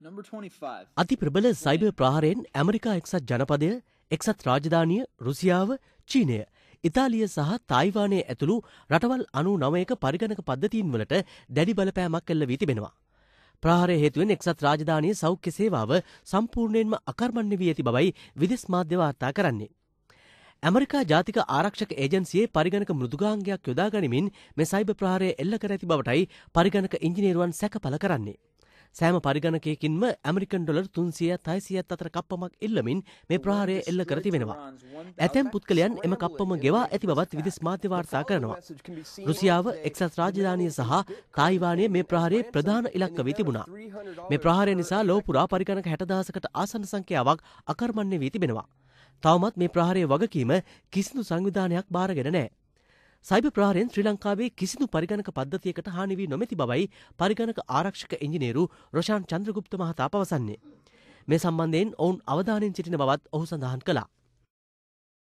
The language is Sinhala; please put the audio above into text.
Number 25. අති ප්‍රබල සයිබර් ප්‍රහාරයෙන් ඇමරිකා එක්සත් ජනපදය එක්සත් රාජධානිය රුසියාව චීනය ඉතාලිය සහ තායිවානය ඇතුළු රටවල් අනු නවයක පරිගණක පද්ධතීන් වලට දැඩි බලපෑමක් එල්ල වී තිබෙනවා. ප්‍රහාරය හේතුවෙන් එක්සත් රාජධානයේ සෞඛ්‍ය සේවාව සම්පූර්ණයෙන්ම අකර්මණ්‍ය වී ඇති බවයි විදෙස් මාධ්‍ය වාර්තා කරන්නේ. ඇමරිකා ජාතික ආරක්ෂක ඒජන්සියේ පරිගණක මෘදුගාංගයක් යොදා ගනිමින් මේ සයිබර් ප්‍රහාරය එල්ල කර ඇති බවටයි පරිගණක ඉංජිනේරුවන් සැකපල කරන්නේ. සෑම පරිගණකයකින්ම ඇමරිකන් ඩොලර් තුන්සිය තයිසියත් අතර කප්පමක් ඉල්ලමින් මේ ප්‍රහාරය එල්ල කර තිබෙනවා. ඇතැම් පුද්ගලයන් එම කප්පම ගෙවා ඇති බවත් විදිස් මාධ්‍ය වාර්තා කරනවා. රුසියාව එක්සත් රාජධානිය සහ තායිවානය මේ ප්‍රහාරයේ ප්‍රධාන ඉලක්ක වී තිබුණා. මේ ප්‍රහාරය නිසා ලෝපුරා පරිගණක හැටදහසකට ආසන්න සංඛ්‍යාවක් අකර්මණ්‍ය වී තිබෙනවා. තවමත් මේ ප්‍රහාරයේ වගකීම කිසිදු සංවිධානයක් බාරගෙන නෑ. සයිබ ප්‍රහාරයෙන් ශ්‍රී ලංකාවේ කිසිදු පරිගණක පද්ධතියකට හානි වී නොමැති බවයි පරිගණක ආරක්ෂක ඉංජිනේරු රොෂාන් චන්ද්‍රගුප්ත මහතා පවසන්නේ. මේ සම්බන්ධයෙන් ඔවුන් අවධානයෙන් සිටින බවත් ඔහු සඳහන් කළා.